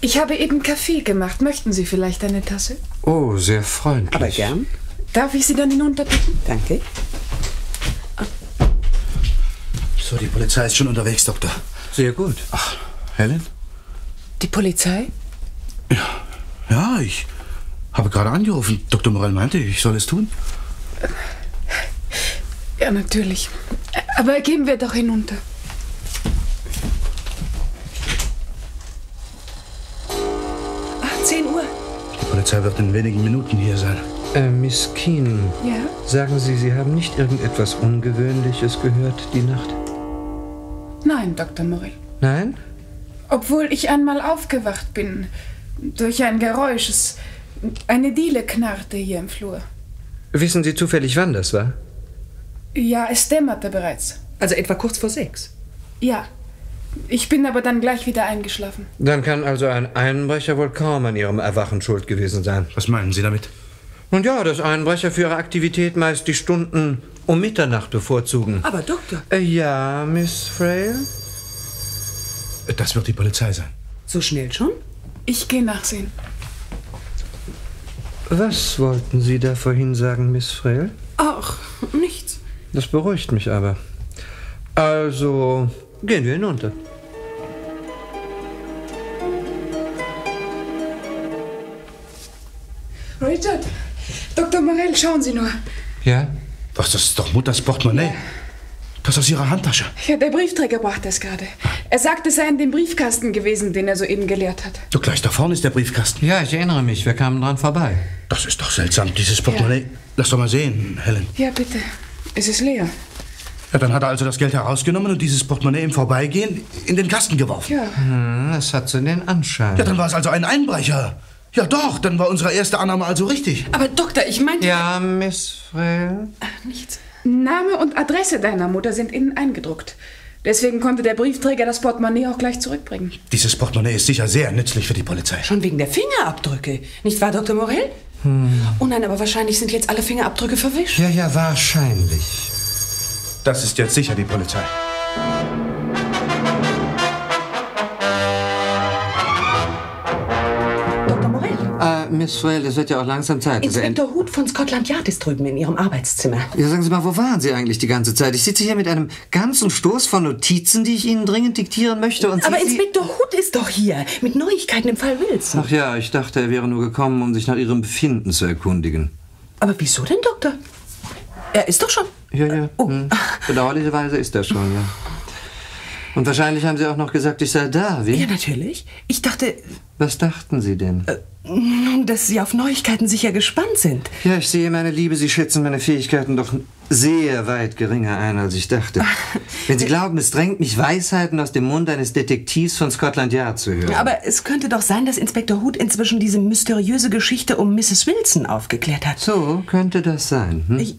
Ich habe eben Kaffee gemacht. Möchten Sie vielleicht eine Tasse? Oh, sehr freundlich. Aber gern. Darf ich Sie dann hinunterbitten? Danke. So, die Polizei ist schon unterwegs, Doktor. Sehr gut. Ach, Helen? Die Polizei? Ja, ich habe gerade angerufen. Dr. Morell meinte, ich soll es tun. Ja, natürlich. Aber gehen wir doch hinunter. 10 Uhr. Die Polizei wird in wenigen Minuten hier sein. Äh, Miss Keen, Ja? sagen Sie, Sie haben nicht irgendetwas Ungewöhnliches gehört die Nacht? Nein, Dr. Morell. Nein? Obwohl ich einmal aufgewacht bin durch ein Geräusch. Es, eine Diele knarrte hier im Flur. Wissen Sie zufällig, wann das war? Ja, es dämmerte bereits. Also etwa kurz vor sechs. Ja. Ich bin aber dann gleich wieder eingeschlafen. Dann kann also ein Einbrecher wohl kaum an Ihrem Erwachen schuld gewesen sein. Was meinen Sie damit? Und ja, dass Einbrecher für ihre Aktivität meist die Stunden um Mitternacht bevorzugen. Aber Doktor, Äh, ja, Miss Frail? Das wird die Polizei sein. so schnell schon? Ich gehe nachsehen. Was wollten Sie da vorhin sagen, Miss Frail? Ach, nichts. Das beruhigt mich aber. Also, gehen wir hinunter. Richard, Dr. Morell, schauen Sie nur. Ja? Was, das ist doch Mutters Portemonnaie. Das aus ihrer Handtasche. Ja, der Briefträger brachte es gerade. Er sagte, es sei in dem Briefkasten gewesen, den er soeben geleert hat. Du, gleich da vorne ist der Briefkasten. Ja, ich erinnere mich. Wir kamen dran vorbei. Das ist doch seltsam, dieses Portemonnaie. Lass doch mal sehen, Helen. Ja, bitte. Es ist leer. Ja, dann hat er also das Geld herausgenommen und dieses Portemonnaie im Vorbeigehen in den Kasten geworfen. Ja. Hm, das hat so den Anschein. Ja, dann war es also ein Einbrecher. Ja, doch, dann war unsere erste Annahme also richtig. Aber Doktor, ich meinte... Ja, Miss Frail? Nichts. Name und Adresse deiner Mutter sind innen eingedruckt. Deswegen konnte der Briefträger das Portemonnaie auch gleich zurückbringen. Dieses Portemonnaie ist sicher sehr nützlich für die Polizei. Schon wegen der Fingerabdrücke. Nicht wahr, Dr. Morell? Oh nein, aber wahrscheinlich sind jetzt alle Fingerabdrücke verwischt. Ja, ja, wahrscheinlich. Das ist jetzt sicher die Polizei. Dr. Morell, Äh, Miss Frail, es wird ja auch langsam Zeit. end- Inspektor Huth von Scotland Yard ist drüben in Ihrem Arbeitszimmer. Ja, sagen Sie mal, wo waren Sie eigentlich die ganze Zeit? Ich sitze hier mit einem ganzen Stoß von Notizen, die ich Ihnen dringend diktieren möchte. Und Aber Sie, Sie Inspektor Hood ist doch hier, mit Neuigkeiten im Fall Wilson. Ach ja, ich dachte, er wäre nur gekommen, um sich nach Ihrem Befinden zu erkundigen. Aber wieso denn, Doktor? Er ist doch schon. Ja, ja. Oh. Hm. Bedauerlicherweise ist er schon, ja. Und wahrscheinlich haben Sie auch noch gesagt, ich sei da, wie? Ja, natürlich. Ich dachte, Was dachten Sie denn? nun, dass Sie auf Neuigkeiten sicher gespannt sind. Ja, ich sehe, meine Liebe, Sie schätzen meine Fähigkeiten doch sehr weit geringer ein, als ich dachte. Wenn Sie glauben, es drängt mich, Weisheiten aus dem Mund eines Detektivs von Scotland Yard zu hören. Aber es könnte doch sein, dass Inspektor Hood inzwischen diese mysteriöse Geschichte um Mrs. Wilson aufgeklärt hat. So könnte das sein. Hm? Ich,